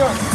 Вперед!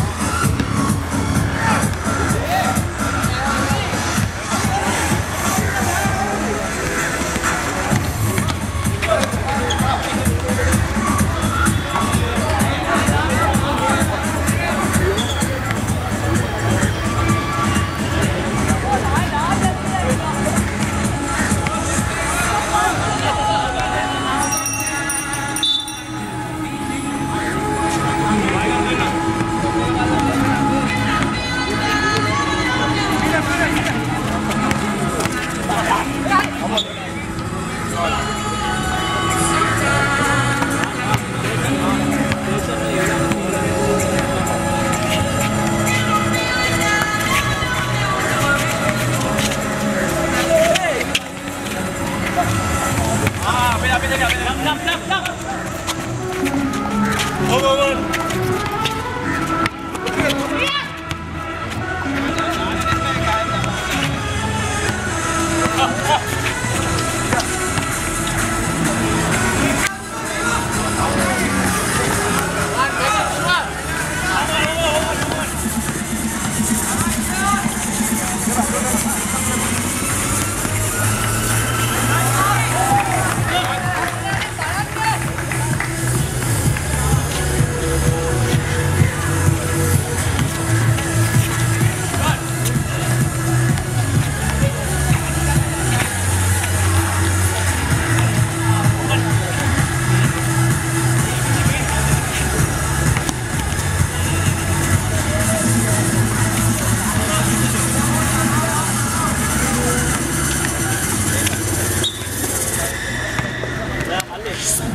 stop, stop, stop. Hold on. Yes.